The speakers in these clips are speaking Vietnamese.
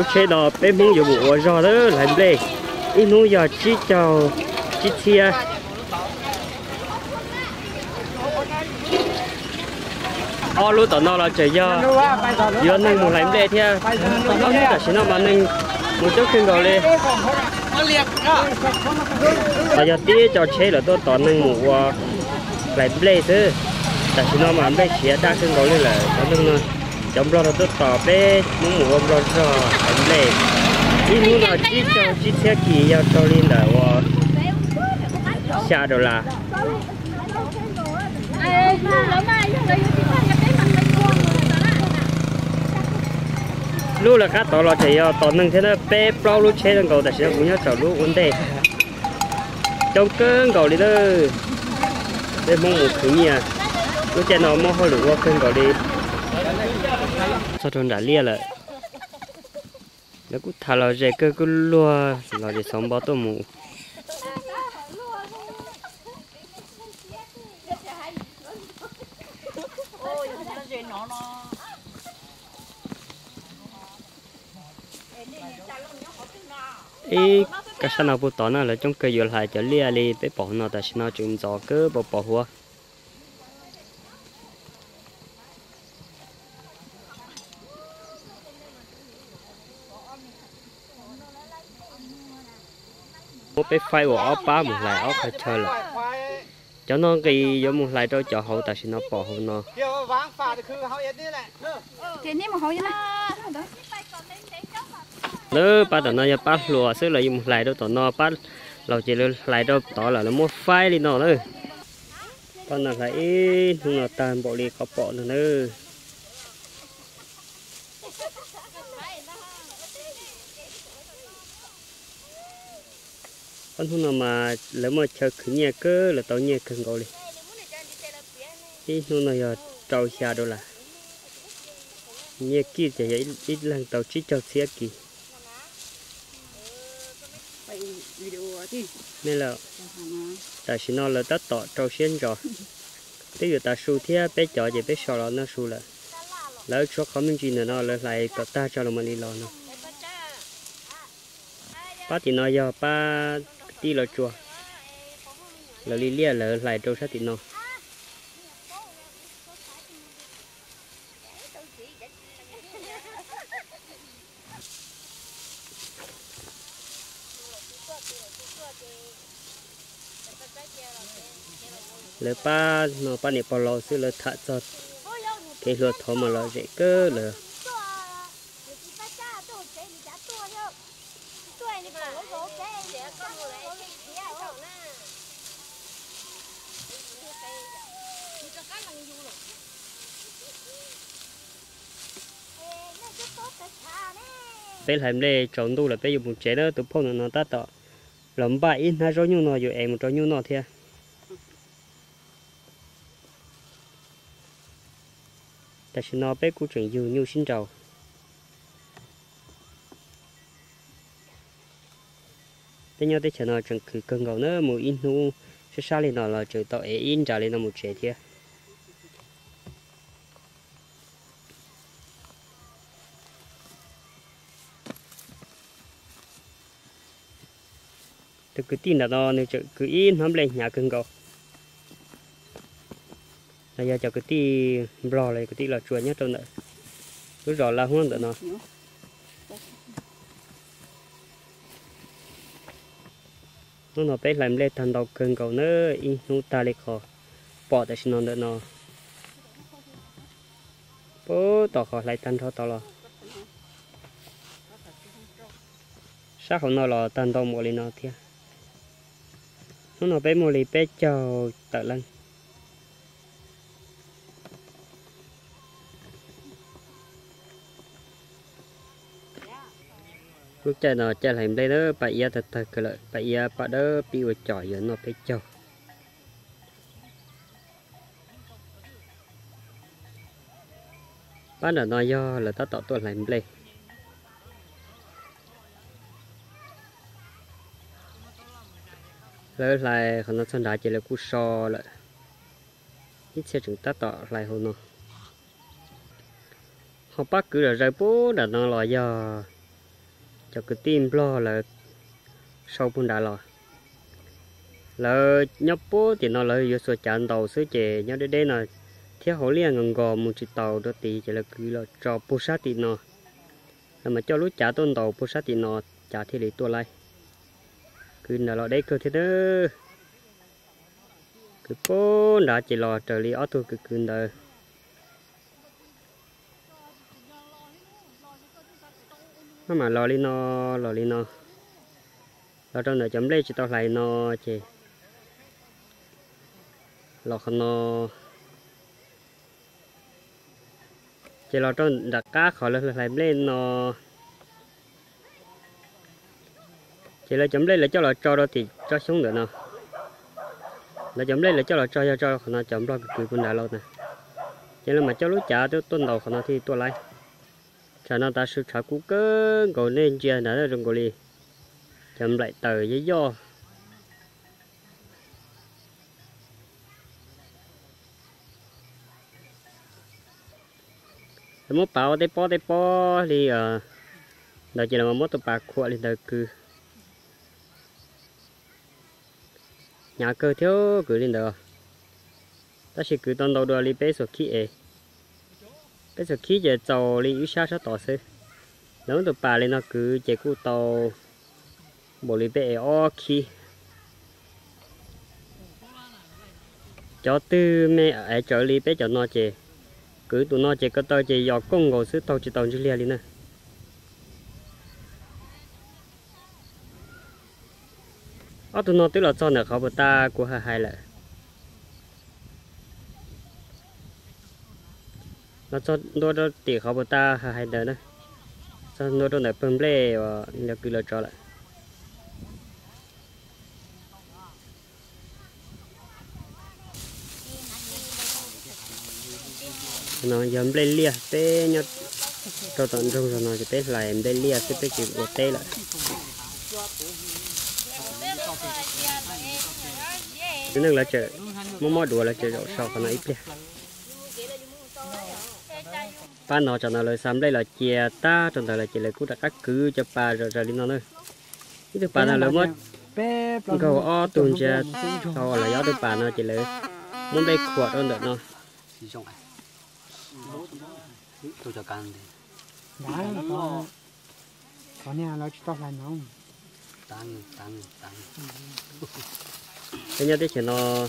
lúc chế đó bé muốn giờ bộ giò đó làm đây, ít muốn giờ chỉ cho chỉ chia ô lúc đó nó là chơi giờ giờ nâng một làm đây thia, nó như là chỉ nó mà nâng một chút kinh rồi đi bây giờ tí cho chế là tôi tỏ nâng một lại đây chứ. Tại chỉ nó mà bê chia đa kinh rồi là nó nâng nữa chống lo tôi tỏ bé muốn ngủ ông lo cho ấm lệ đi muốn là chỉ cho chỉ xe kỳ cho cho lên là wo xa đồ là. Lúc là cá tỏ lo thì ờ, tỏ nâng thế nó bé bao lúc chơi đang sao cũng nhớ chào lúc vấn đề trong cơn cầu đi đó. Để mong một thứ nhỉ. Lúc chơi nó mong hơi được qua cơn cầu đi sao tôi đã lia lại. Nó cũng thả lò dễ cơ, cứ lua lò để sống bao tô mù. Ý, cái sao nào bút tỏ nó là trong cây vừa lại cho lia li bé bỏ nó ta sao nó chuyện gió cơ, bỏ bỏ hoa bé phai bỏ ốp ba một lại ốp hay chơi lại, cho nó kỳ giống một lại cho cho hậu ta xin nó bỏ hậu nó lỡ ba tao nó ya ba lùa xứ là dùng một lại đâu tao nó ba lâu chỉ lại đâu tao là nó mua phai đi nó nữa con là lại nó tàn bộ đi có bỏ nữa con hôm nào mà lấy mà chờ khử nhà cơ là tao nhà cần gọi đi. Đi hôm nào giờ trâu xa đâu là? Nhà kia chỉ ít ít lần tàu chỉ trâu xe kì. Nên là tại sao nó là tất tỏ trâu xe rồi bây giờ ta su thế bé chó thì bé sò nó nó su là lỡ cho khó mình chuyện nó là lại có ta cho nó mà đi lo nó ba thì nó giờ ba tí là chua. Là li lia là lại trâu sát thịt nó lỡ ba nó ba này bỏ lò xí lỡ thả cho cái lúa thổ mà lỡ dễ cơ lỡ bé làm lê chọn tu là bé dùng một chế đó tụi phong nó ta tọ lắm ba ít hai rau nhiêu nó rồi em một rau nhiêu nọ thia. Ta xin nó bé cũng chuyện dư nhiêu xin chào thế nhau tới chờ nó chẳng cứ cần gạo nữa một in nu sẽ xa lên nó là chờ tao in, trả lên nó một chế thia. Thì cứ tin là nó nếu chợ cứ in hắm lên nhà cưng cầu là giờ cho cái tí bò này cái tí là chuột nhất trong đấy cứ rõ là hơn nữa nó. Nó nó bé làm lên thành đầu cưng cầu nữa in nó ta lấy khó bỏ tại xin nó nữa nó. Bố tỏ khó lại thành thôi tỏ lo sao không nó là thành đầu một lần nó thiệt nó nó bé mồi lì bé chờ tự lên lúc chơi nó chơi làm đây đó, bà ia thật thật cái lợi. Bà ia bà đó, bị vừa chọi giờ nó bé chờ bắt ở nó do là ta tạo tuần làm đây. Lỡ lại còn nó chân đá chỉ là cú so lại ít xe chúng ta tỏ lại hồ nó họ bắt cứ là rơi bố đã nó lo giờ. Cho cái tim lo là sau bún đã lo là nhóc bố thì nó lỡ vô số chán tàu sửa chè. Nhóc đến đây là theo hổ liền ngần gò một chiếc tàu đó thì chỉ là cứ là cho bố sát thì nó là mà cho lúc trả tôn tàu bố sát thì nó trả thì lấy tua lại cứ nở lò đấy cơ thế đó cứ cố đã chỉ lò trở lý ở tôi cứ cứ nở nó mà lò lên nó lò lên nó lò trong này chấm lên chỉ tao lại nó chỉ lò không nó chỉ lò trong đặt cá khỏi lên lại lên nó chỉ là chấm lên là cho là cho đó thì cho xuống được nào là chấm lên là cho là cho cho cho nó chấm lo cứ cũng đã lâu nè chỉ là mà cho lúc trả tôi tuần đầu khỏi nó thì tôi lại cho nó ta sự trả cú cơ gọi nên chia đã rồi gọi đi chấm lại tờ với do muốn bảo để po để po thì ờ đó chỉ là một tụ bạc khua lên đời cứ nhà cơ thiếu cứ lên đó. Ta chỉ cứ toàn đầu đồ đi bé số khí ấy bé số khí giờ tàu đi yếu xa sát tỏ sư nếu tụ bà lên nó cứ chạy cụ tàu, bộ đi bé o khí. Cho tư mẹ ở chỗ đi bé cho nó chơi cứ tụi nó chỉ có tao chỉ dọc công ngồi sư tàu chỉ tàu chỉ lia đi nè. Ở tụi nó tức là cho nở khó bờ ta của hai hai lại. Nó cho đôi đôi tỉ khó bờ ta hai hai đời nữa. Cho nó đó này bơm lê và nhờ cứ lo cho lại. Nó dám lên lia té nhớ. Cho tận trong rồi nó cái té lại em lên lia cái té chỉ của té lại. Cái này là chợ mua mua đùa là chợ sau còn ít lia ba nó cho nó lời sắm đây là chè ta trong đó là chỉ là cú đặt các cứ cho ba rồi rồi đi nó nữa cái thứ ba là lớn mất? cầu o tuần chè sau là gió thứ ba nó chỉ là muốn đây khuất hơn được nó. Tôi cho can đi đã có có nhà nó cho lại nó tăng tăng tăng thế nhớ tới nó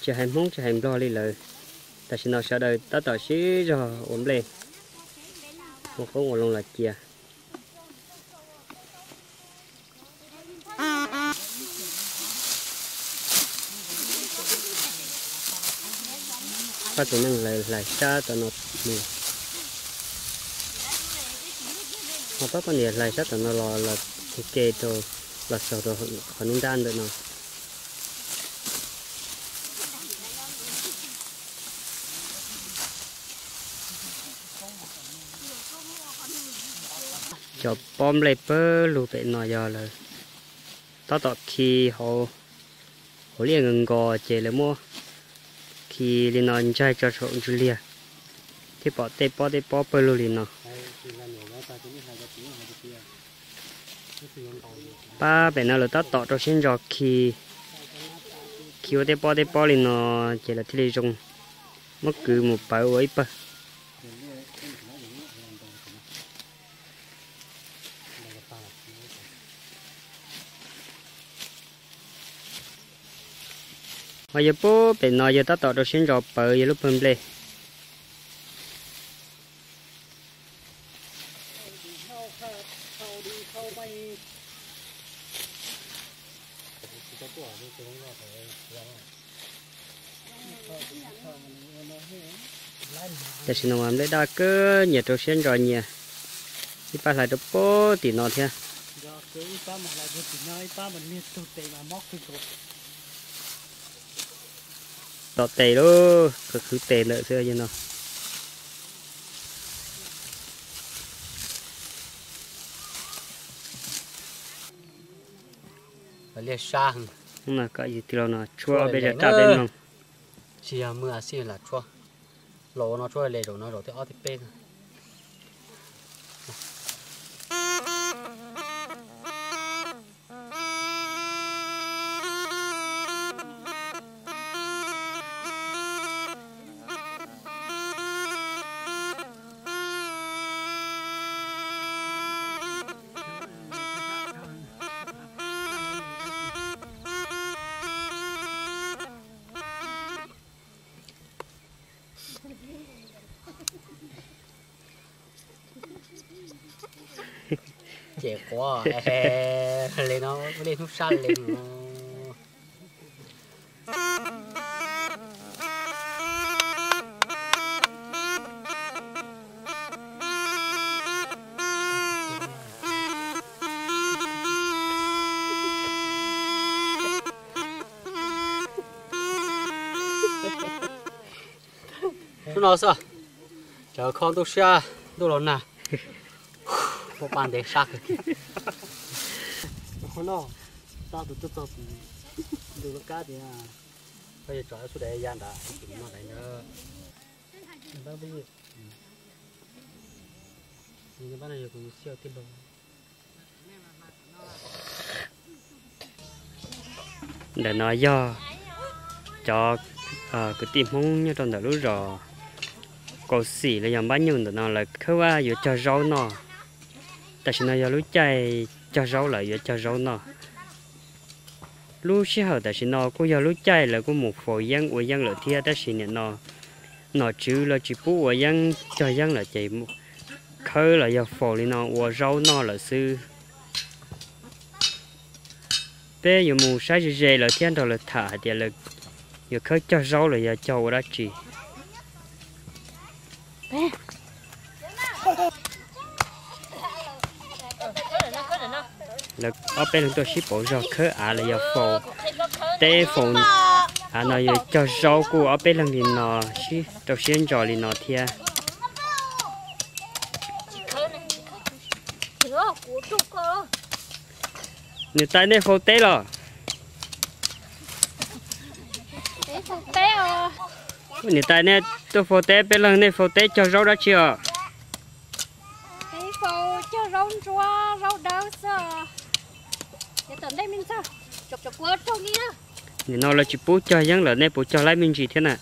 chỉ hành mong chỉ hành lo đi lời ta chỉ nó sợ đời ta tỏ xí rồi ổn lên. Một không ngồi luôn là chia phát triển năng lại lại xa tao nó nhiều. Một bắt con lại xa tao nó là là kê thôi đồ là sợ đồ còn nên đan được nó. Cho bom lại bơ lù bệ nó giờ là tao tọt khi họ họ liền ngừng gò chế lại mua. Khi lên nó trai cho chỗ Julia thì bỏ tê bỏ tê bỏ bơ luôn nó ba bệ nào là tao tọt cho xin cho khi khi tê bỏ tê bỏ lên nó chỉ là thế dùng mất cứ một bài ấy bơ. Mà giờ bố bị nói giờ ta tỏ đồ xin rồi bờ giờ lúc bên đây để xin ông làm lấy đa cơ nhiệt trâu xin rồi nhỉ đi ba lại đồ bố thì nó thế do cứ ba mà lại thì nơi ba mình liên tục tệ mà móc cái tọt tề đó. Cứ cứ tề nợ xưa như và liệt sang. Mà cái gì thì nó. Chua bây giờ trả bên không? Xì à mưa xì là chua. Lỗ nó chua lệ rồi nó rồi thì ở thì bên trẻ quá lên nó lên thuốc săn, lên nó sao chờ con tôi xa, tôi lớn nè một bàn để sạc không nó ta tụt tụt tụt được nó cá thì à bây giờ trở xuống đây gian đã. Nó nữa ta bây giờ nhưng mà cũng siêu tiền đâu để nói do cho à cái tim không như trong đó lúc rồi có xỉ là dòng bao nhiêu nữa nó là khâu à vừa cho rau nó tại sao nó giờ lúc chạy cho rau là vừa cho rau nó lúc xí hở tại sao nó cũng giờ lúc chạy là cũng một phổ dân, của dân lợi thia tại sao nó nó chứ là chỉ bố của dân cho dân là chạy khơi là giờ phổ thì nó của rau nó là sư bé giờ mù sai gì gì là thiên đầu là thả thì là giờ khơi cho rau là giờ cho ra chỉ là ở bên tôi ship bộ rau khơi à là giờ phổ té phổ. À nó giờ cho rau của ở bên lần thì nó ship đầu tiên cho thì nó thia. Người ta nên phô té rồi người ta nên tôi phô té bên lần nên phô té cho rau đó chưa cái phô cho rau chua rau đau sợ để tận đây mình sao chụp chụp quơ trong đi đó thì nó là chỉ bố cho dân là nên bố cho lấy mình gì thế nào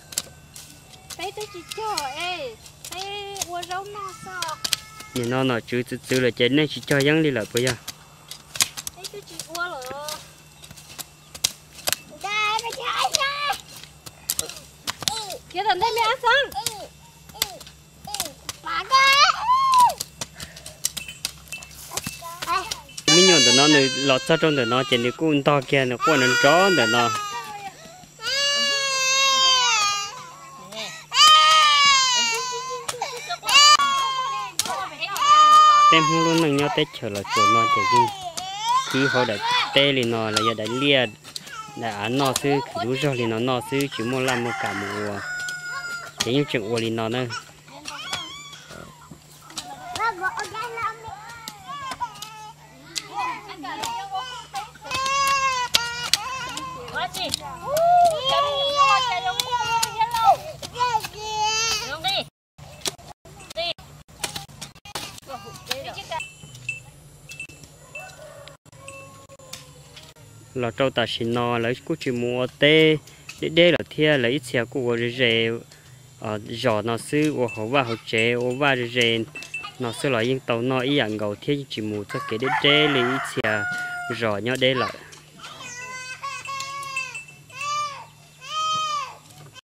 đây tôi chỉ cho ê rau nó sao thì nó nó chữ từ từ là chết nên chỉ cho dân đi là bây giờ. Đây tôi chỉ quơ rồi. Đây bây giờ anh nha. Kia tận đây ăn xong bà mình nhon để nó này, lọt ra trong đời nó, chỉ đi cuốn to kia nó quan nó chó đời nó. Tem không luôn năng nhau tết chờ là chỗ nó để gì khi họ đã tê thì nó là giờ đã lia, đã ăn nó sư cứ cho rồi thì nó nó sư chỉ muốn làm một cả mùa thế nhưng chuyện của thì nó nữa là trâu ta xin nó lấy cú chỉ mua tê. Để đây là thia lấy xe của rề ở giỏ nó sư của họ và họ chế ô và rề nó sư là yên tàu nó ý ăn gầu thia chỉ mua cho cái để đây lấy xe giỏ nhau đây là